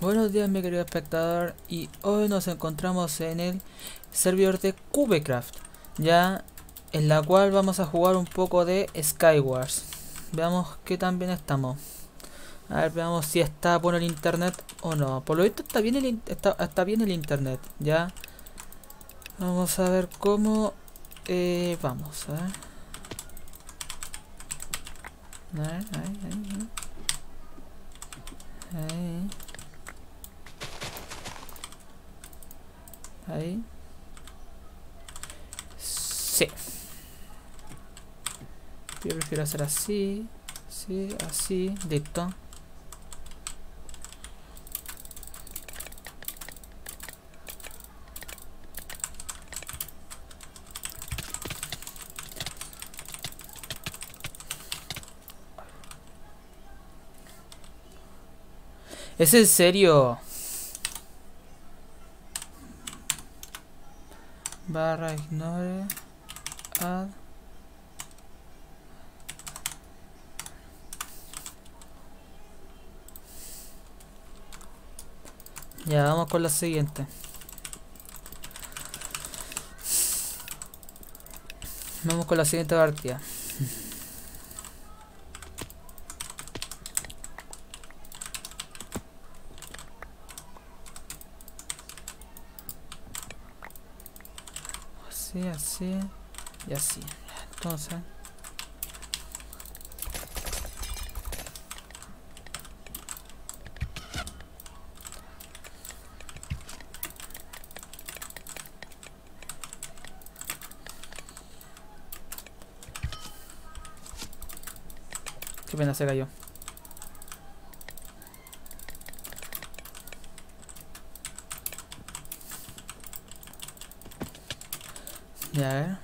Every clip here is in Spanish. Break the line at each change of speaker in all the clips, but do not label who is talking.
Buenos días mi querido espectador y hoy nos encontramos en el servidor de Cubecraft ya en la cual vamos a jugar un poco de Skywars. Veamos qué tan bien estamos. A ver veamos si está bueno el internet o no. Por lo visto está bien el, está, bien el internet ya vamos a ver cómo eh, vamos a ver. Ahí. Sí. Yo prefiero hacer así. Sí, así. Listo. ¿Es en serio? Barra ignore add. Ya vamos con la siguiente. Vamos con la siguiente partida así, así y así. Entonces... Qué pena se cayó. Ya, a ver.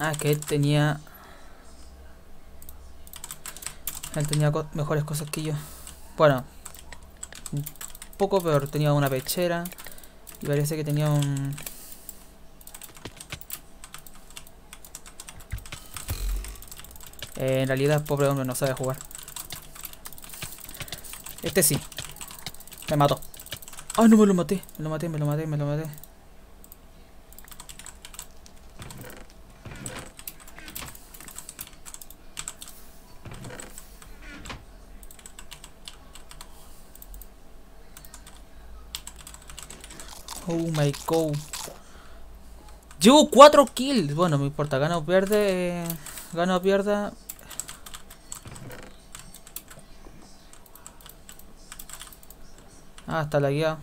Ah, que él tenía... Él tenía mejores cosas que yo. Bueno. Un poco peor. Tenía una pechera. Y parece que tenía un... En realidad, pobre hombre, no sabe jugar. Este sí. Me mató. ¡Ay, no me lo maté! Me lo maté, me lo maté, me lo maté. Oh my god. Llevo 4 kills. Bueno, me importa. Gana o pierde. Gana o pierda. Ah, está la guía.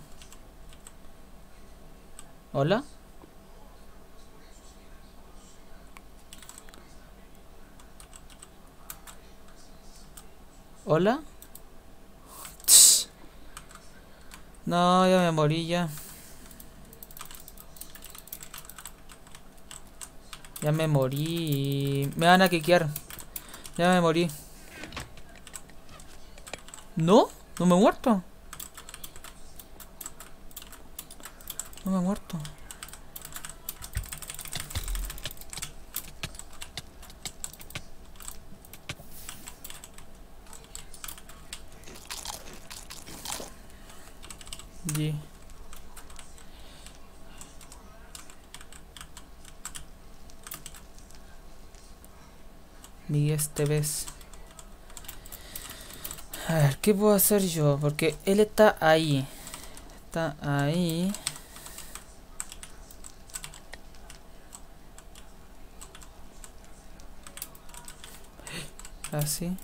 Hola. Hola. No, ya me morí ya. Ya me morí. Me van a quiquear. Ya me morí. ¿No? ¿No me he muerto? No me he muerto. Yeah. Este vez. A ver, ¿qué puedo hacer yo? Porque él está ahí. Está ahí. Así.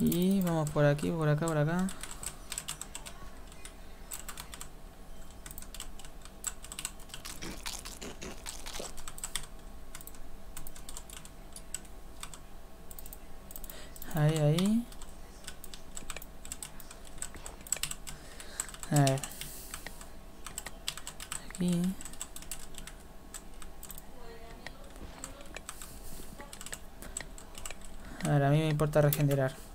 Y vamos por aquí, por acá, por acá. Ahí, ahí. A ver. Aquí. A mí me importa regenerar.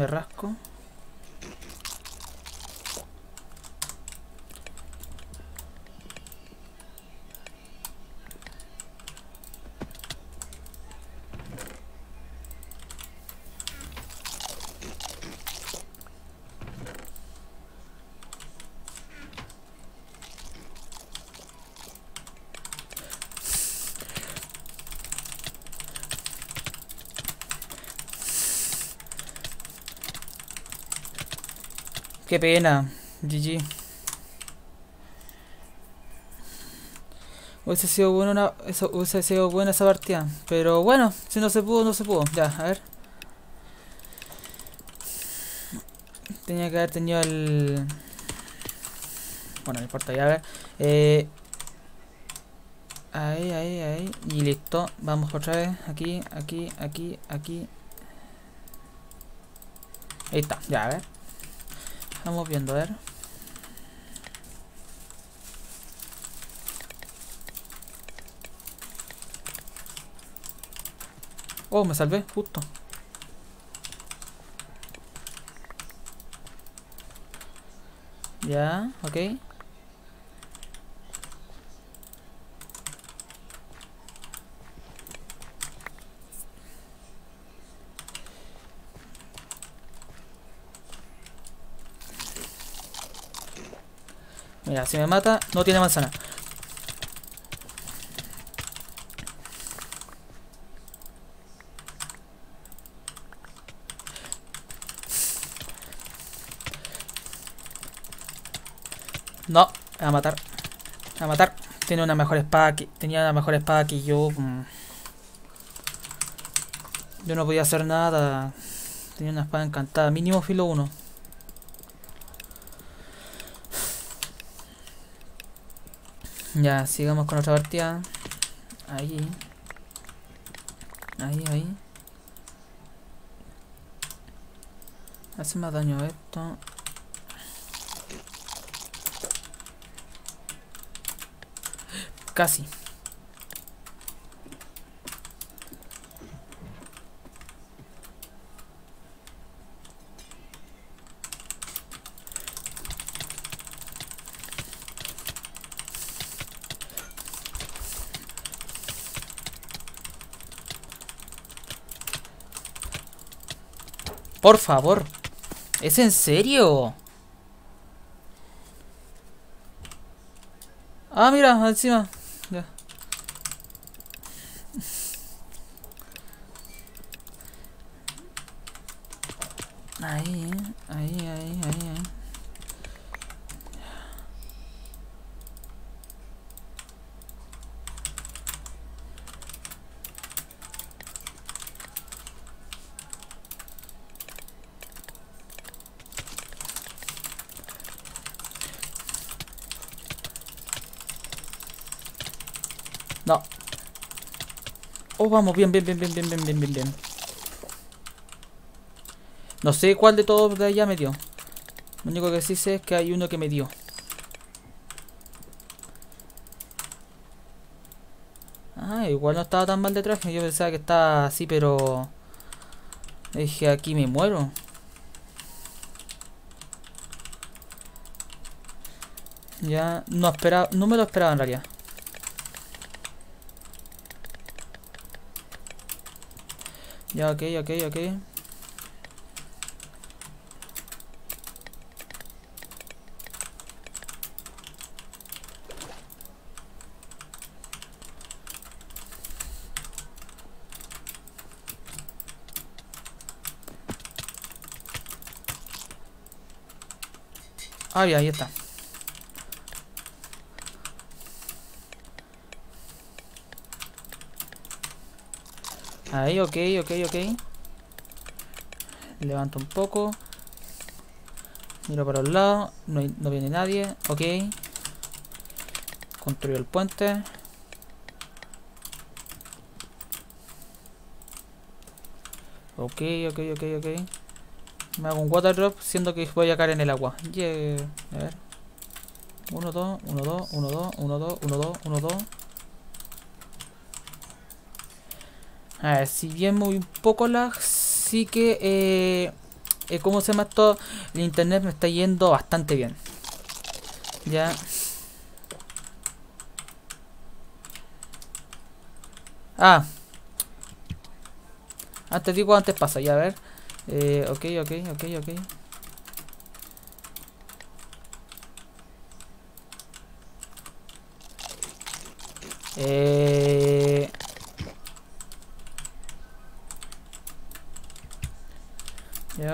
Me, rasco. Qué pena. GG. Hubiese sido bueno una, eso, hubiese sido buena esa partida. Pero bueno, si no se pudo, no se pudo. Ya, a ver. Tenía que haber tenido el... Bueno, no importa, ya a ver. Eh... Ahí, ahí, ahí. Y listo. Vamos otra vez. Aquí, aquí, aquí, aquí. Ahí está, ya, a ver. Estamos viendo, a ver. Oh, me salvé, justo. Ya, ok. Mira, si me mata, no tiene manzana. No, va a matar. A matar. Tiene una mejor espada que. Tenía una mejor espada que yo. Mm. Yo no podía hacer nada. Tenía una espada encantada. Mínimo filo 1. Ya, sigamos con otra partida. Ahí. Ahí, ahí. Hace más daño esto. Casi. Por favor. ¿Es en serio? Ah, mira, encima. Ya. Ahí, ahí, ahí, ahí, ahí. No. Vamos, bien, bien, bien, bien, bien, bien, bien, bien, bien. No sé cuál de todos de allá me dio. Lo único que sí sé es que hay uno que me dio. Ah, igual no estaba tan mal de traje. Yo pensaba que estaba así, pero... Dije, aquí me muero. Ya, no esperaba, no me lo esperaba en realidad. Ya, ok, ok, ok. Ah, ya, ahí está. Ahí, ok, ok, ok. Levanto un poco. Miro para un lado. No, hay- no viene nadie. Ok. Construyo el puente. Ok, ok, ok, ok. Me hago un water drop siendo que voy a caer en el agua. Yeah. A ver. 1, 2, 1, 2, 1, 2, 1, 2, 1, 2, 1, 2. A ver, si bien muy poco lag, sí que, eh, eh, ¿cómo se llama esto? El internet me está yendo bastante bien. Ya. Ah. Antes digo, antes pasa, ya a ver. Eh, ok, ok, ok, ok. Eh...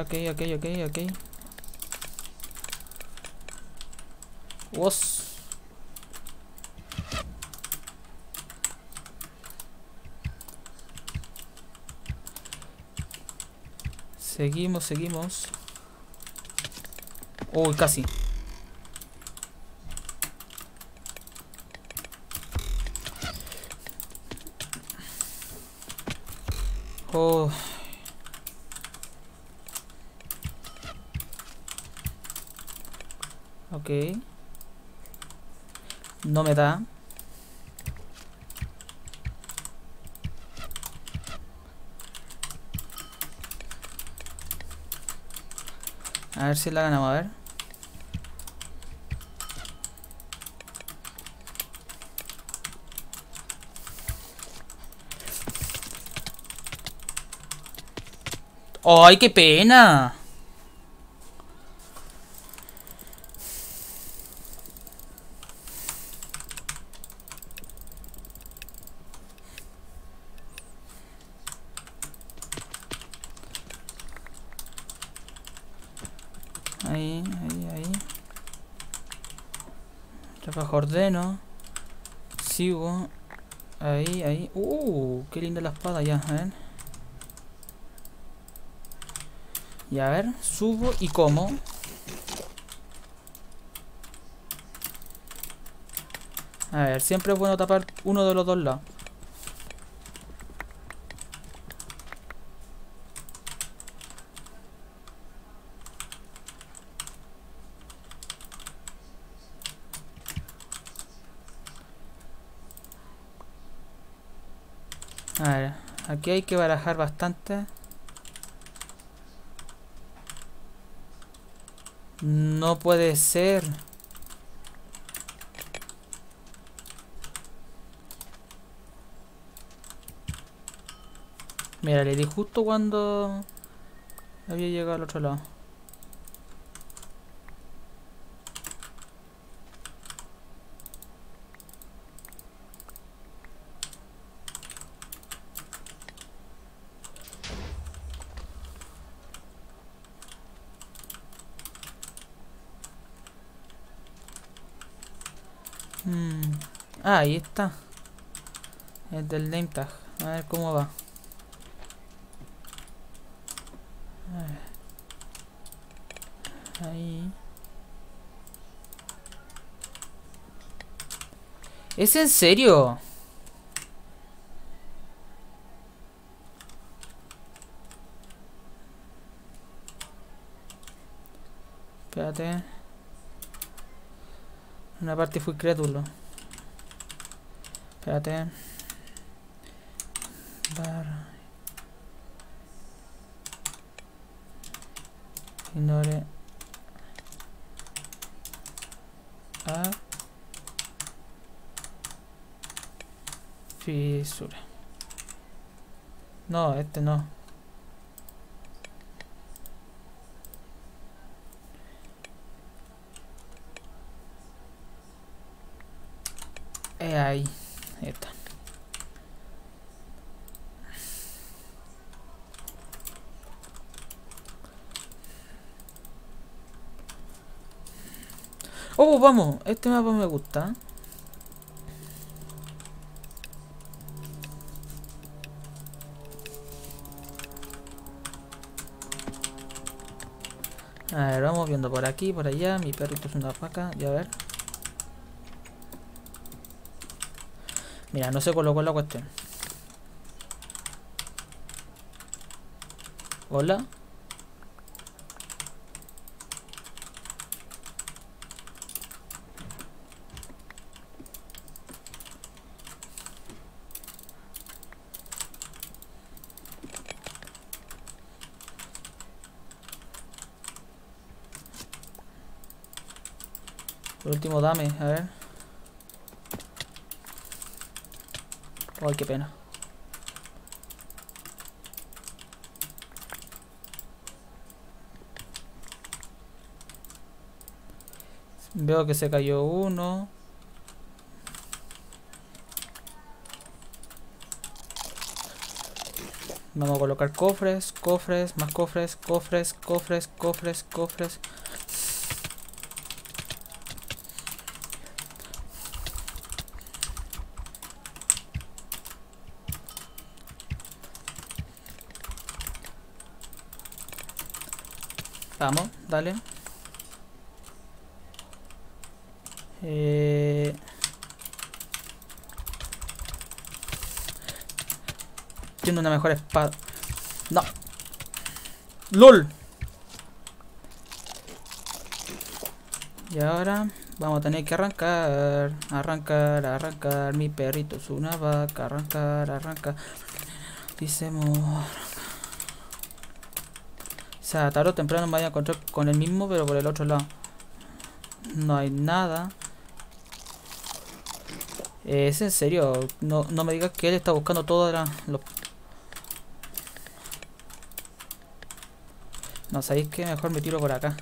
ok, ok, ok, ok. Was. Seguimos, seguimos. Uy, casi. Oh. Ok. No me da. A ver si la ganamos, a ver. ¡Ay, qué pena! Ahí, ahí, ahí. Trabajo ordeno. Sigo. Ahí, ahí. Uh, qué linda la espada ya, a ver. Y a ver, subo y como. A ver, siempre es bueno tapar uno de los dos lados. A ver, aquí hay que barajar bastante. No puede ser. Mira, le di justo cuando había llegado al otro lado. Ah, ahí está. El del name tag. A ver cómo va. Ahí. ¿Es en serio? Espérate. Una parte fui crédulo. Espérate. Barra. Ignore. A. Fisura. No, este no. Ahí. Oh, vamos. Este mapa me gusta. A ver, vamos viendo por aquí, por allá. Mi perrito es una vaca. Ya ver. Mira, no se colocó la cuestión. Hola. Por último, dame, a ver. Ay, qué pena. Veo que se cayó uno. Vamos a colocar cofres, cofres, más cofres, cofres, cofres, cofres, cofres. Vamos, dale. Eh... Tiene una mejor espada. No. LOL. Y ahora vamos a tener que arrancar. Arrancar, arrancar. Mi perrito es una vaca. Arrancar, arrancar. Dice sea, tarde o temprano me voy a encontrar con el mismo, pero por el otro lado. No hay nada. ¿Es en serio? No, no me digas que él está buscando todas los... No, ¿sabéis que Mejor me tiro por acá.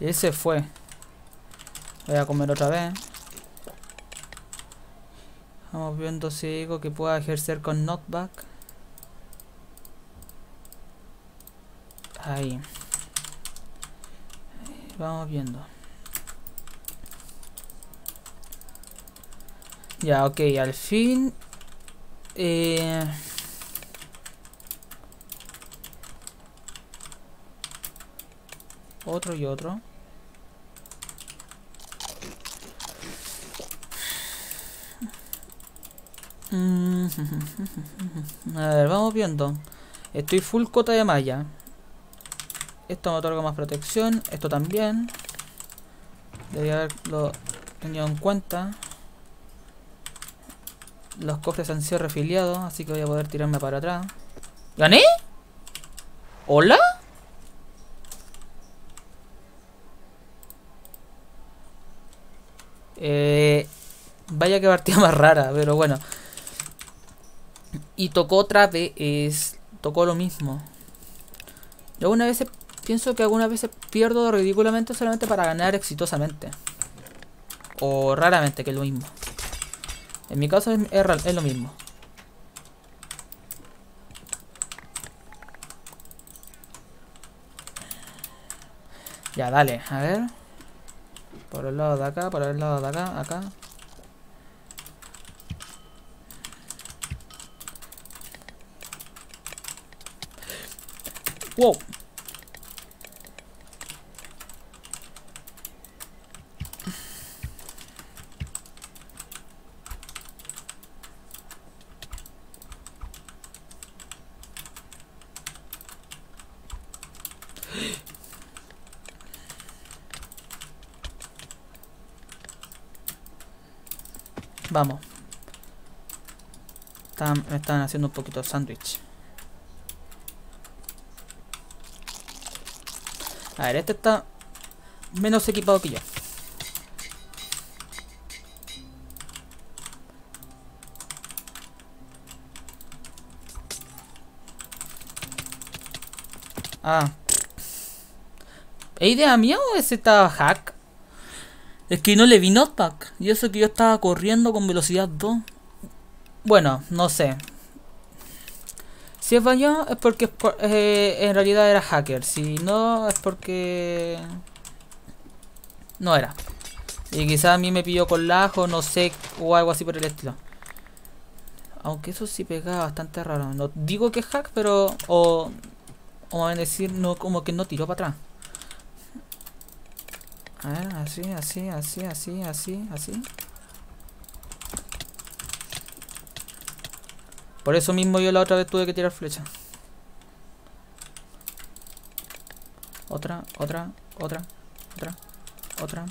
Ese fue. Voy a comer otra vez. Vamos viendo si digo que pueda ejercer con knockback. Ahí. Vamos viendo. Ya, ok, al fin. Eh... Otro y otro. A ver, vamos viendo. Estoy full cota de malla. Esto me otorga más protección. Esto también. Debería haberlo tenido en cuenta. Los cofres han sido refiliados, así que voy a poder tirarme para atrás. ¿Gané? ¿Hola? Eh, vaya que partida más rara, pero bueno. Y tocó otra vez. Tocó lo mismo. Yo una vez pienso que algunas veces pierdo ridículamente solamente para ganar exitosamente. O raramente, que es lo mismo. En mi caso es, es lo mismo. Ya, dale, a ver. Por el lado de acá, por el lado de acá, acá. Wow. Vamos. me están haciendo un poquito de sándwich. A ver, este está menos equipado que yo. Ah. ¿Es idea mía o ese estaba hack? Es que no le vi notpack. Y eso que yo estaba corriendo con velocidad 2. Bueno, no sé. Si es bañado es porque eh, en realidad era hacker. Si no es porque... No era. Y quizás a mí me pilló con lajo, no sé, o algo así por el estilo. Aunque eso sí pegaba bastante raro. No digo que es hack, pero... O... O a decir, no, como que no tiró para atrás. A ver, así, así, así, así, así, así. Por eso mismo yo la otra vez tuve que tirar flecha. Otra, otra, otra, otra, otra.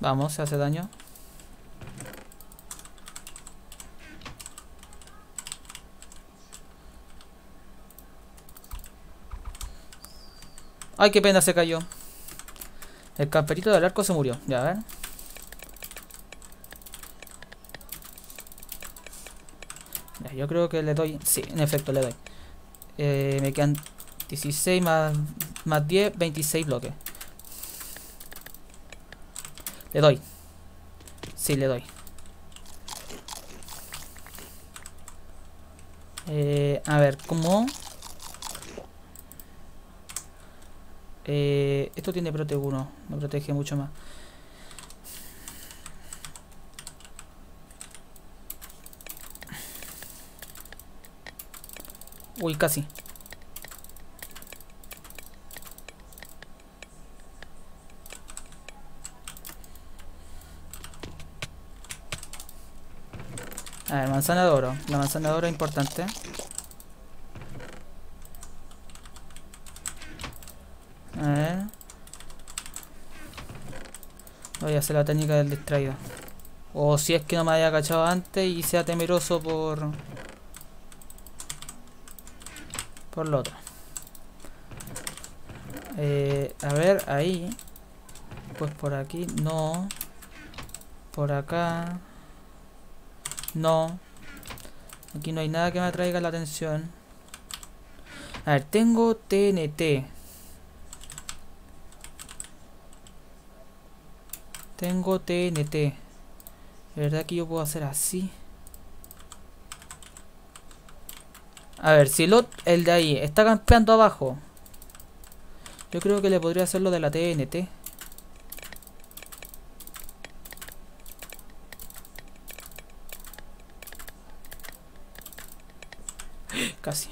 Vamos, se hace daño. Ay, qué pena, se cayó. El camperito del arco se murió. Ya, a ver. Yo creo que le doy... Sí, en efecto, le doy. Eh, me quedan 16 más, más 10, 26 bloques. Le doy. Sí, le doy. Eh, a ver, ¿cómo? Eh, esto tiene prote 1, me protege mucho más. Uy, casi. A manzana de oro. La manzana de oro es importante. A ver. Voy a hacer la técnica del distraído. O si es que no me haya cachado antes y sea temeroso por... Por lo otro. Eh, a ver, ahí. Pues por aquí, no. Por acá. No. Aquí no hay nada que me atraiga la atención. A ver, tengo TNT. Tengo TNT. ¿De verdad que yo puedo hacer así? A ver, si el, el de ahí está campeando abajo. Yo creo que le podría hacer lo de la TNT. Casi.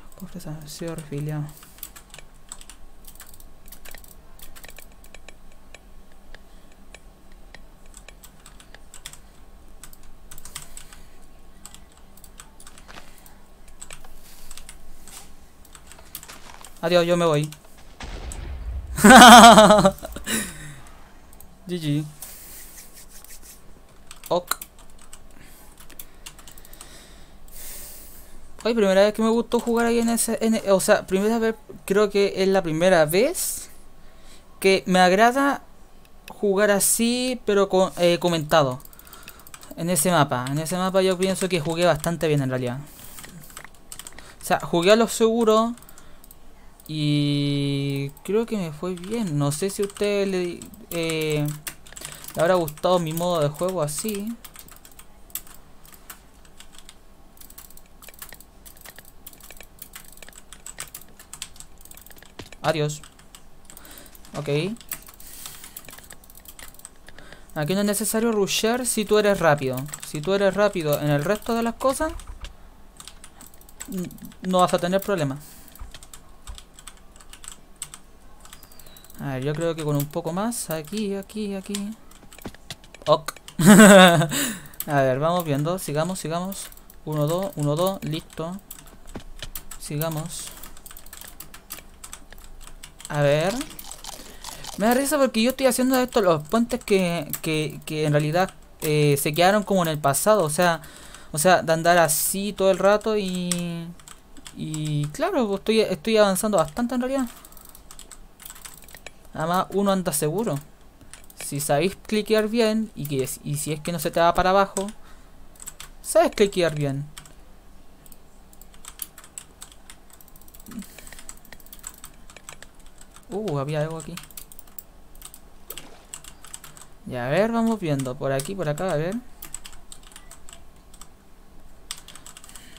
Los cofres han sido refiliados. Adiós, yo me voy. GG. Ok. Hoy primera vez que me gustó jugar ahí en ese... En, o sea, primera vez, creo que es la primera vez que me agrada jugar así, pero con, eh, comentado. En ese mapa. En ese mapa yo pienso que jugué bastante bien en realidad. O sea, jugué a lo seguro y creo que me fue bien. No sé si a usted le, eh, le habrá gustado mi modo de juego así. Adiós. Ok. Aquí no es necesario rushear si tú eres rápido. Si tú eres rápido en el resto de las cosas, no vas a tener problemas. A ver, yo creo que con un poco más. Aquí, aquí, aquí. Ok. a ver, vamos viendo. Sigamos, sigamos. 1, 2, 1, 2. Listo. Sigamos. A ver. Me da risa porque yo estoy haciendo esto los puentes que, que, que en realidad eh, se quedaron como en el pasado. O sea, o sea, de andar así todo el rato y... Y claro, pues estoy, estoy avanzando bastante en realidad. Además, uno anda seguro. Si sabéis cliquear bien y, que, y si es que no se te va para abajo, sabes cliquear bien. Uh, había algo aquí. Ya, a ver, vamos viendo. Por aquí, por acá, a ver.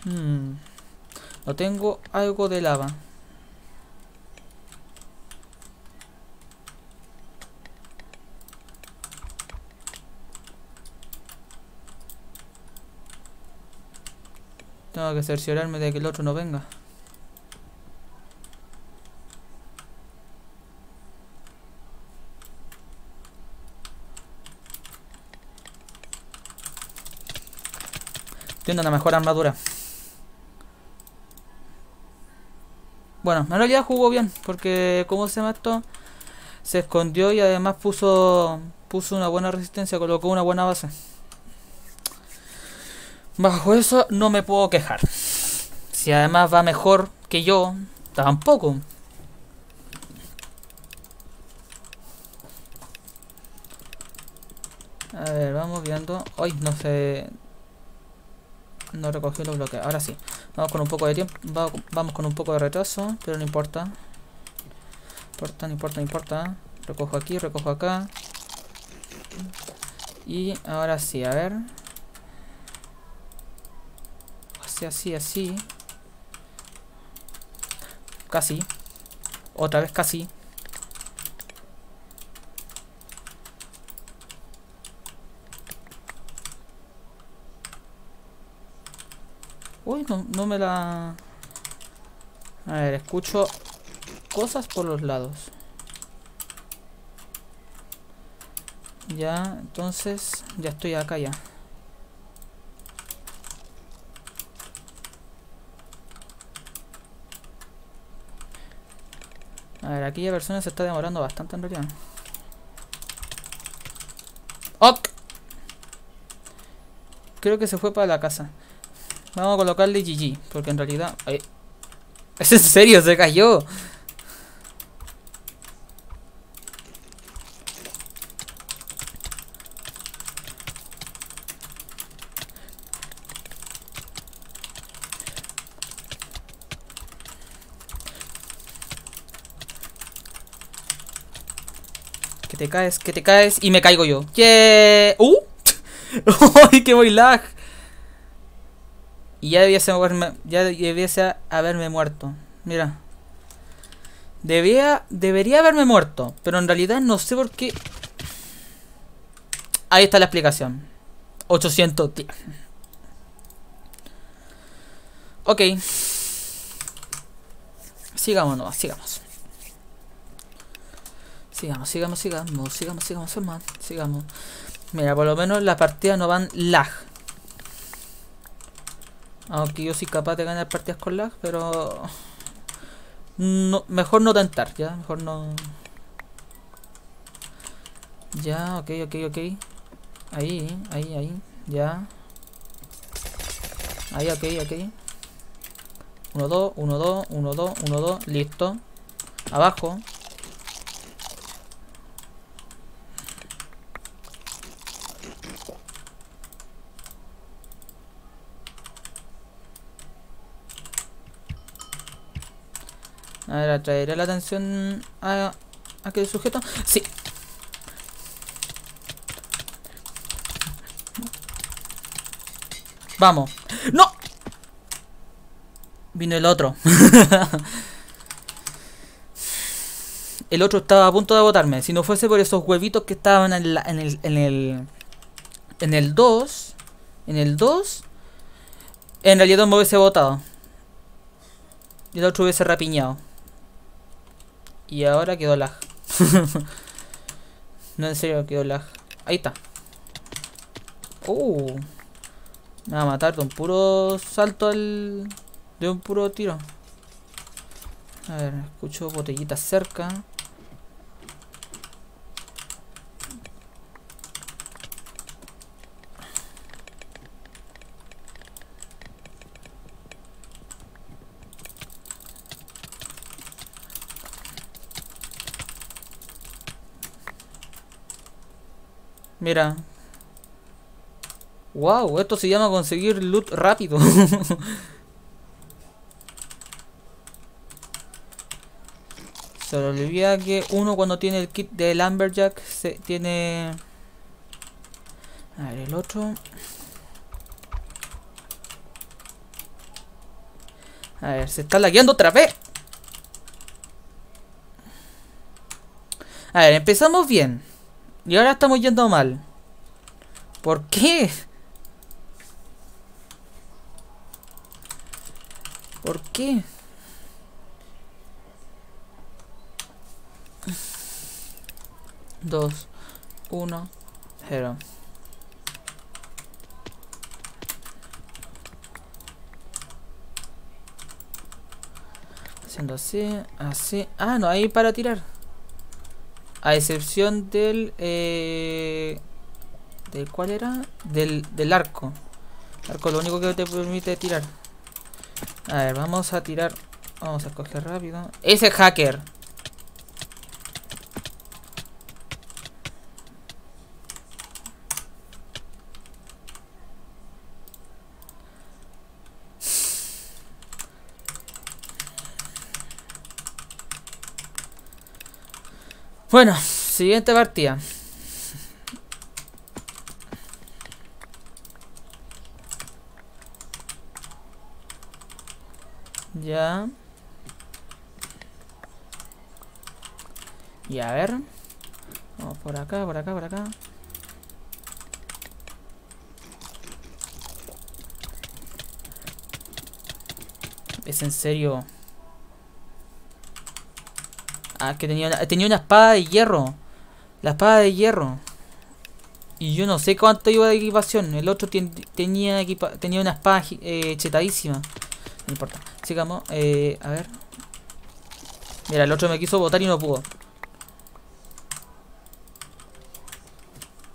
Hmm. No tengo algo de lava. Tengo que cerciorarme de que el otro no venga. Tiene una mejor armadura. Bueno, en realidad jugó bien, porque ¿cómo se esto? Se escondió y además puso puso una buena resistencia, colocó una buena base. Bajo eso no me puedo quejar. Si además va mejor que yo, tampoco. A ver, vamos viendo. Hoy no sé. No recogió los bloques. Ahora sí. Vamos con un poco de tiempo. vamos con un poco de retraso. Pero no importa. No importa, no importa, no importa. Recojo aquí, recojo acá. Y ahora sí, a ver. Así, así, así. Casi. Otra vez casi. Uy, no, no me la... A ver, escucho cosas por los lados. Ya, entonces, ya estoy acá ya. Aquella persona se está demorando bastante en realidad. ¡Ok! Creo que se fue para la casa. Vamos a colocarle GG, porque en realidad... ¿Es en serio? Se cayó. Caes, que te caes y me caigo yo. ¡Yeah! ¡Uh! ¡Uy, qué voy lag! Y ya debiese haberme, ya debiese haberme muerto. Mira. Debía, debería haberme muerto. Pero en realidad no sé por qué. Ahí está la explicación. 800 Ok. Sigamos, no, sigamos. Sigamos, sigamos, sigamos, sigamos, sigamos, sigamos, sigamos. Mira, por lo menos las partidas no van lag. Aunque yo soy capaz de ganar partidas con lag, pero... No, mejor no tentar, ya, mejor no... Ya, ok, ok, ok. Ahí, ahí, ahí, ya. Ahí, ok, ok. 1, 2, 1, 2, 1, 2, 1, 2, listo. Abajo. A ver, atraeré la atención a aquel sujeto. Sí. Vamos. ¡No! Vino el otro. el otro estaba a punto de botarme. Si no fuese por esos huevitos que estaban en, en el... En el... En el 2. En el 2. En realidad me hubiese botado. Y el otro hubiese rapiñado. Y ahora quedó lag. no, en serio, quedó lag. Ahí está. Uh. Me va a matar de un puro salto al... De un puro tiro. A ver, escucho botellitas cerca. Mira. Wow, esto se llama conseguir loot rápido. Se le olvida que uno cuando tiene el kit de Lumberjack se tiene... A ver, el otro... A ver, se está lagueando otra vez. A ver, empezamos bien. Y ahora estamos yendo mal. ¿Por qué? ¿Por qué? Dos, uno, cero. Haciendo así, así. Ah, no, ahí para tirar. A excepción del... Eh, ¿Del cuál era? Del, del arco. El arco lo único que te permite tirar. A ver, vamos a tirar. Vamos a escoger rápido. Ese hacker. Bueno, siguiente partida. Ya. Y a ver. Vamos por acá, por acá, por acá. Es en serio. Ah, que tenía una, tenía una espada de hierro. La espada de hierro. Y yo no sé cuánto iba de equipación. El otro tenía tenía una espada eh, chetadísima. No importa. Sigamos. Eh, a ver. Mira, el otro me quiso botar y no pudo.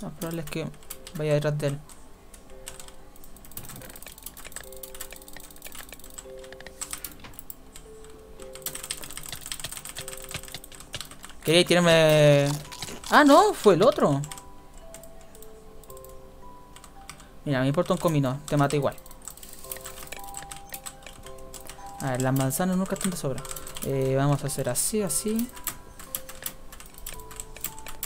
Lo probable es que vaya detrás de él. Quería tirarme... Ah, no, fue el otro. Mira, me importa un comino, te mata igual. A ver, las manzanas nunca están de sobra. Eh, vamos a hacer así, así.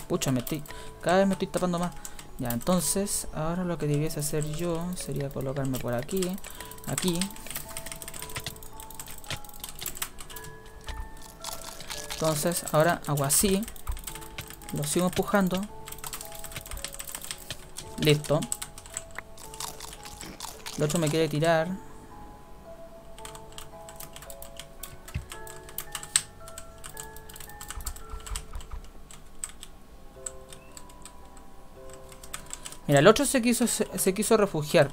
Pucha, me estoy... Cada vez me estoy tapando más. Ya, entonces, ahora lo que debiese hacer yo sería colocarme por aquí, aquí. Entonces, ahora hago así. Lo sigo empujando. Listo. El otro me quiere tirar. Mira, el otro se quiso, se quiso refugiar.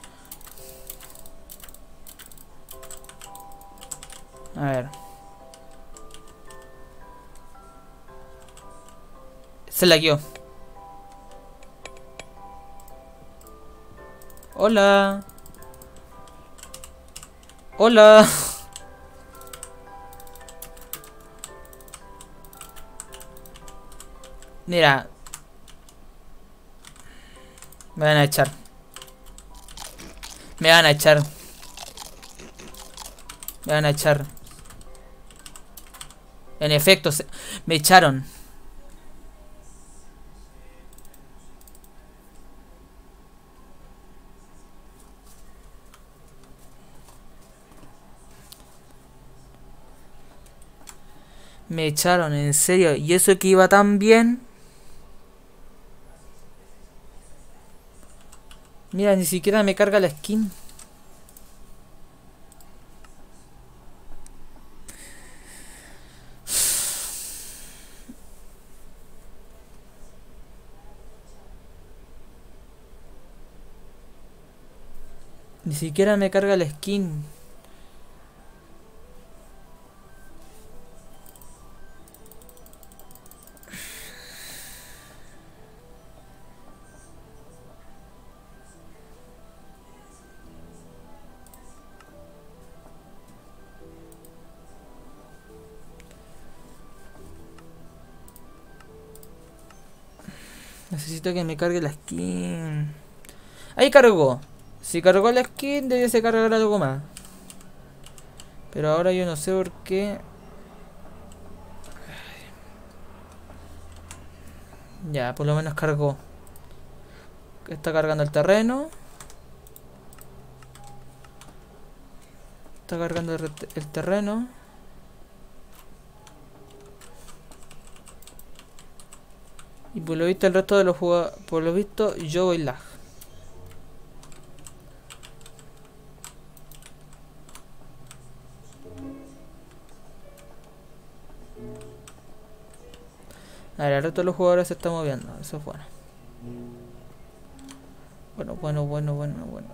Se. Hola. Hola. Mira. Me van a echar. Me van a echar. Me van a echar. En efecto, me echaron. Me echaron, en serio. ¿Y eso que iba tan bien? Mira, ni siquiera me carga la skin. Ni siquiera me carga la skin. Cargó. Si cargó la skin, debiese cargar algo más. Pero ahora yo no sé por qué. Ya, por lo menos cargó. Está cargando el terreno. Está cargando el, el terreno. Y por lo visto el resto de los jugadores, por lo visto yo voy lag. A ver, los jugadores se está moviendo. Eso es bueno. Bueno, bueno, bueno, bueno, bueno.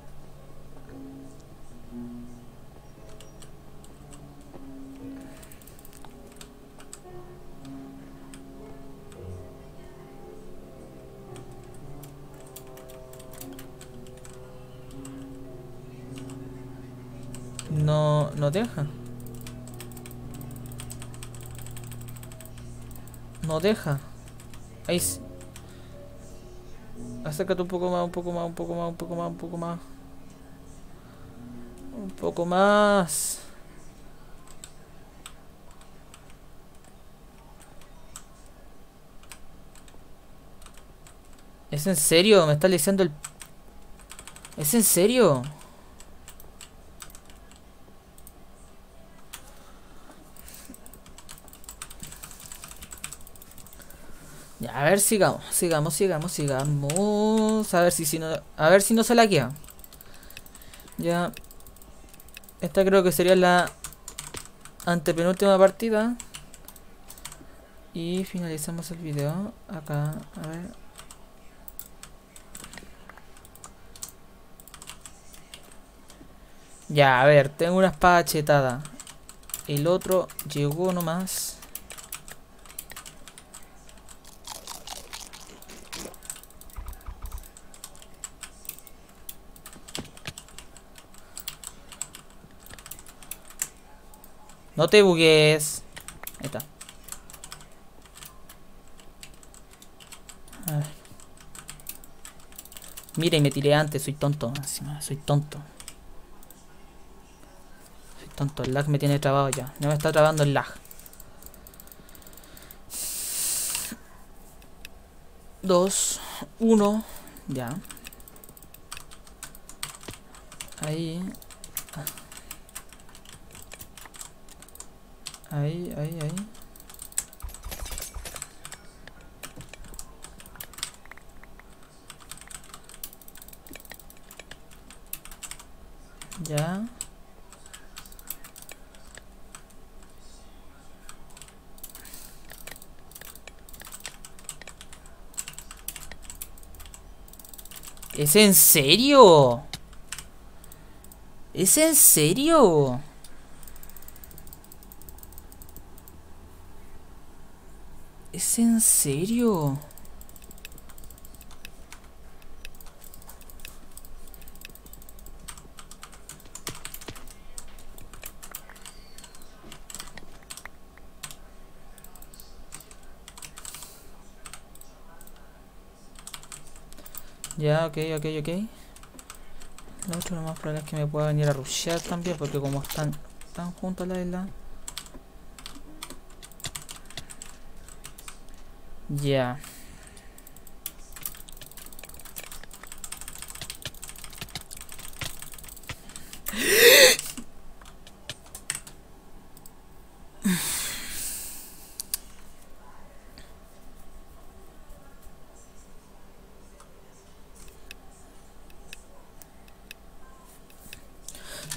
No, no deja. No deja. Ahí. s- Acércate un poco más, un poco más, un poco más, un poco más, un poco más. Un poco más. ¿Es en serio? ¿Me está leyendo el... ¿Es en serio? Ver, sigamos, sigamos, sigamos, sigamos. A ver si, si no, a ver si no se la queda. Ya. Esta creo que sería la antepenúltima partida. Y finalizamos el video. Acá, a ver. Ya, a ver, tengo una espada chetada. El otro llegó nomás. No te bugues. Ahí está. Mira, y me tiré antes, soy tonto. encima, Soy tonto. Soy tonto, el lag me tiene trabado ya. Ya me está trabando el lag. Dos, uno, ya. Ahí. Ahí, ahí, ahí. Ya. ¿Es en serio? ¿Es en serio? ¿Es en serio? Ya, ok, ok, ok. Lo otro lo más probable es que me pueda venir a rushear también, porque como están tan juntos la isla. Ya.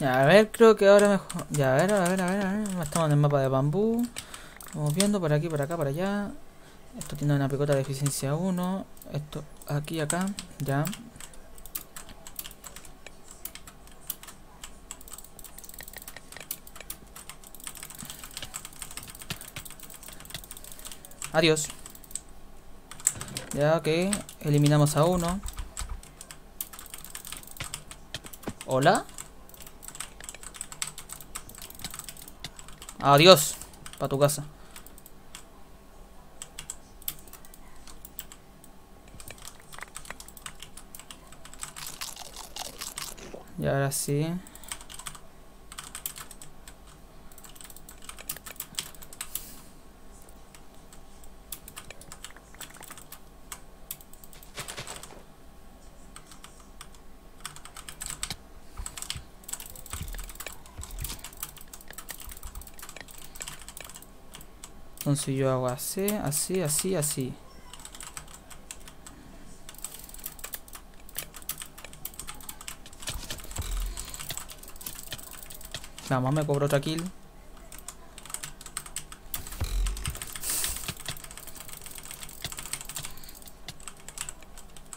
Ya, a ver, creo que ahora mejor. Ya, a ver, a ver, a ver, a ver. Estamos en el mapa de bambú. Vamos viendo por aquí, por acá, por allá. Esto tiene una picota de eficiencia 1. Esto aquí, acá. Ya. Adiós. Ya, ok. Eliminamos a uno. ¿Hola? Adiós. Para tu casa. Y ahora sí. Entonces yo hago así, así, así, así. sea, más me cobró otra kill.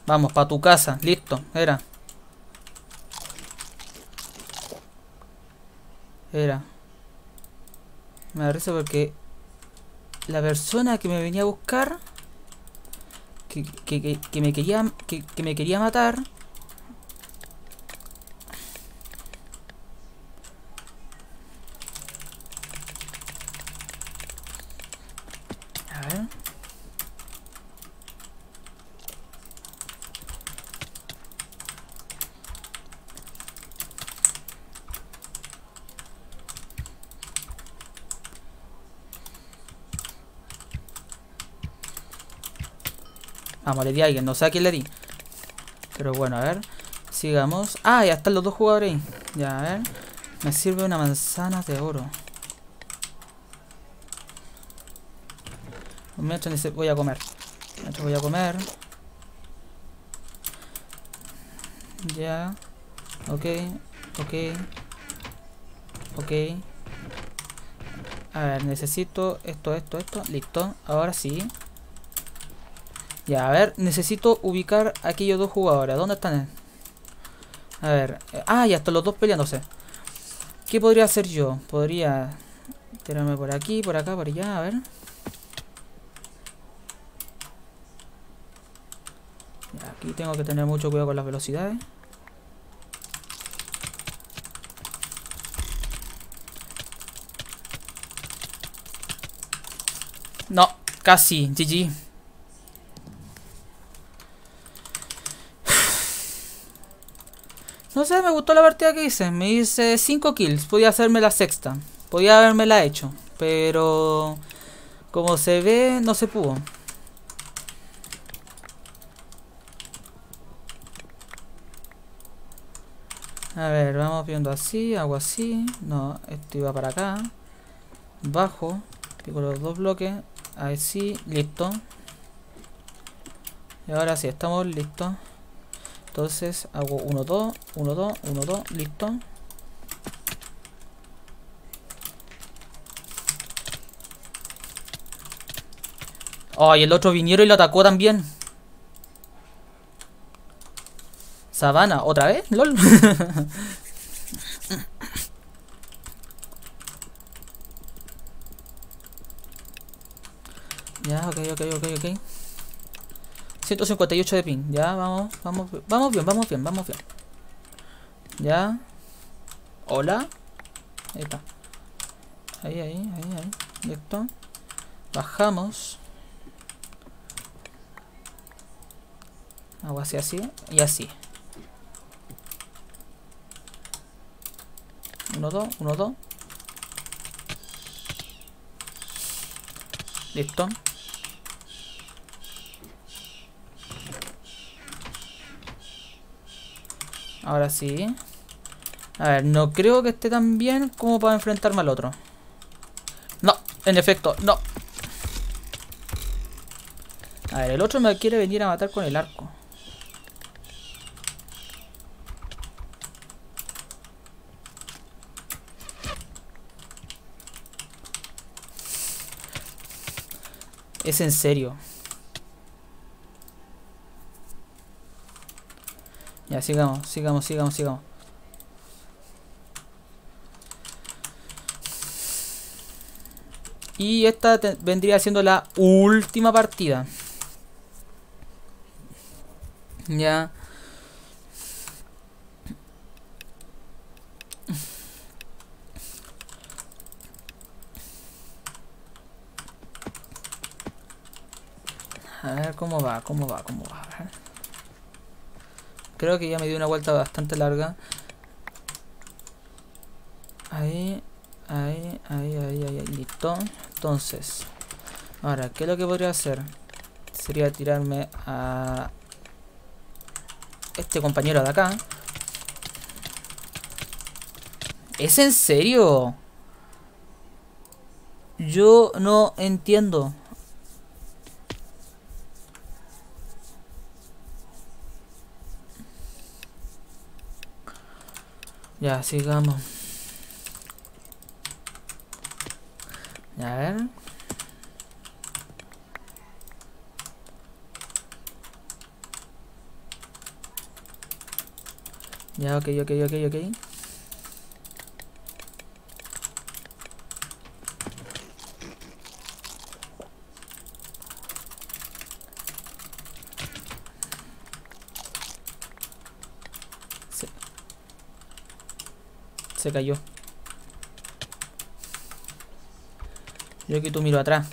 Vamos, para tu casa. Listo, era. Era. Me da risa porque la persona que me venía a buscar, que, que, que, que me, quería, que, me quería matar, Le di a alguien, no sé a quién le di. Pero bueno, a ver. Sigamos. Ah, ya están los dos jugadores ahí. Ya, a ver. Me sirve una manzana de oro. Dice, voy a comer. Voy a comer. Ya. Ok. Ok. Ok. A ver, necesito esto, esto, esto. Listo. Ahora sí. Ya, a ver, necesito ubicar a aquellos dos jugadores. ¿Dónde están? A ver. eh, Ah, ya están los dos peleándose. ¿Qué podría hacer yo? Podría tirarme por aquí, por acá, por allá, a ver. Aquí tengo que tener mucho cuidado con las velocidades. No, casi, GG. No sé, me gustó la partida que hice. Me hice 5 kills. Podía hacerme la sexta. Podía haberme la hecho. Pero... Como se ve, no se pudo. A ver, vamos viendo así, hago así. No, esto iba para acá. Bajo. Pico los dos bloques. Así, listo. Y ahora sí, estamos listos. Entonces hago 1, 2, 1, 2, 1, 2, listo. Oh, y el otro vinieron y lo atacó también. Sabana, ¿otra vez? LOL. ya, ok, ok, ok, ok. 158 de ping. Ya, vamos, vamos, vamos bien, vamos bien, vamos bien. Ya. Hola. Ahí está. Ahí, ahí, ahí, ahí. Listo. Bajamos. Hago así, así y así. 1, 2, 1, 2. Listo. Ahora sí. A ver, no creo que esté tan bien como para enfrentarme al otro. No, en efecto, no. A ver, el otro me quiere venir a matar con el arco. Es en serio. Ya, sigamos, sigamos, sigamos, sigamos. Y esta vendría siendo la última partida. Ya. A ver cómo va, cómo va, cómo va. A ver. Creo que ya me dio una vuelta bastante larga. Ahí, ahí, ahí, ahí, ahí, ahí, listo. Entonces, ahora, ¿qué es lo que podría hacer? Sería tirarme a este compañero de acá. ¿Es en serio? Yo no entiendo. Ya, sigamos. A ver. Ya, ok, ok, ok, ok. Cayó. Yo aquí tú miro atrás.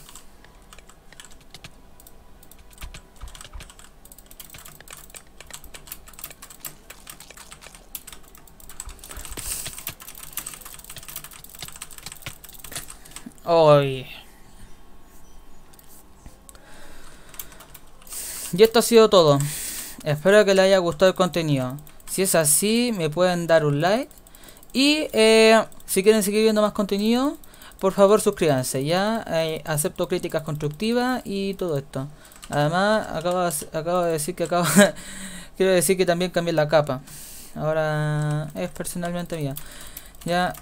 Hoy. Y esto ha sido todo. Espero que les haya gustado el contenido. Si es así, me pueden dar un like. Y eh, si quieren seguir viendo más contenido, por favor suscríbanse. Ya eh, acepto críticas constructivas y todo esto. Además, acabo acabo de decir que acabo. quiero decir que también cambié la capa. Ahora es personalmente mía. Ya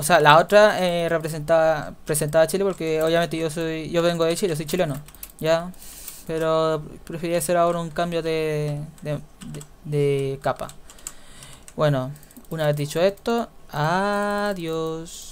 o sea, la otra eh, representaba presentaba Chile porque obviamente yo soy yo vengo de Chile, soy chileno, ya, pero preferí hacer ahora un cambio de, de capa. Bueno, una vez dicho esto, adiós.